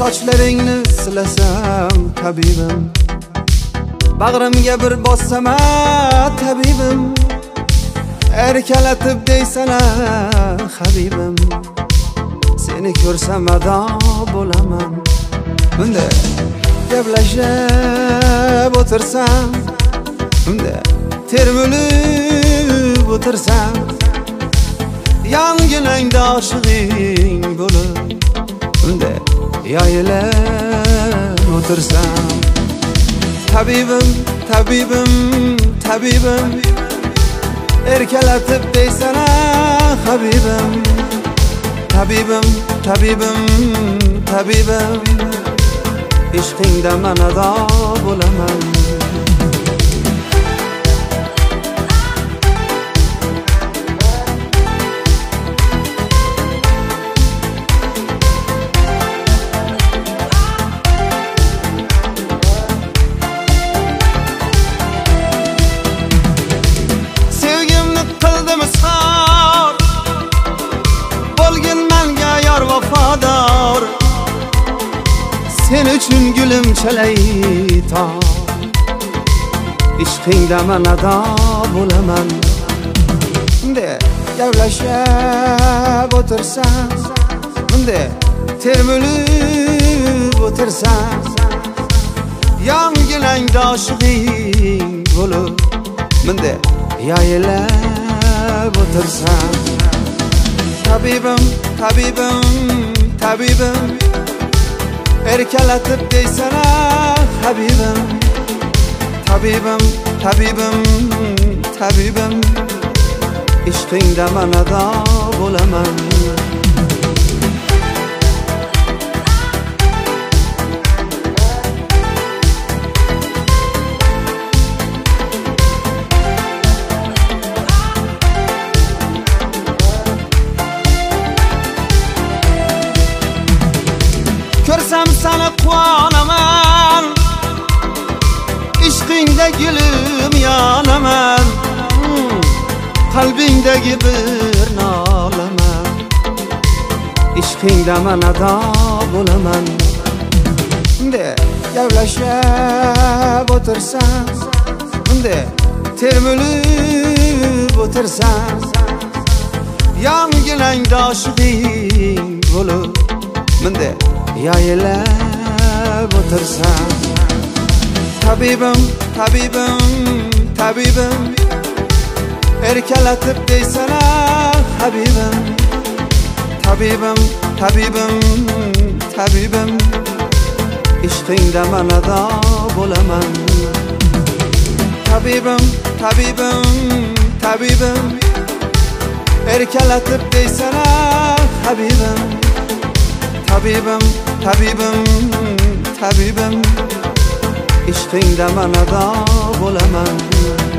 sochlaringni silasam tabibim. Bag'rimga bir bossam tabibim. Erkalatib deysana habibim. Seni ko'rsam ado bo'laman. Bunda gaplashib o'tirsam bunda termulib o'tirsam yonginangda oshig'ing bo'lib bunda yoyilib o'tirsam. Tabibim tabibim tabibim erkalatib deysana habibim. Tabibim tabibim tabibim ishqingda manado bo'laman. Sen uchun gulim chalaytor ishqingda man ado bo'laman bunday gaplashib o'tirsam bunday termilib o'tirsam yonginangda oshig'ing bo'lib bunday yoyilib o'tirsam tabibim tabibim tabibim erkalatib deysana habibim tabibim tabibim tabibim. Ishqingda manado bo'laman. Ko'rsam sani quvonaman ishqingda gulim yonaman Hmm, qalbingdagi bir nolaman ishqingda man ado bo'laman bunday gaplashib o'tirsam bunday termilib o'tirsam yonginangda oshig'ing bo'lib bunday yoyilib o'tirsam tabibim tabibim tabibim. Erkalatib deysana habibim. Tabibim tabibim tabibim. İshqingda man ado bo'laman tabibim tabibim tabibim. Erkalatib deysana habibim. Tabibim tabibim tabibim ishqingda man ado bo'laman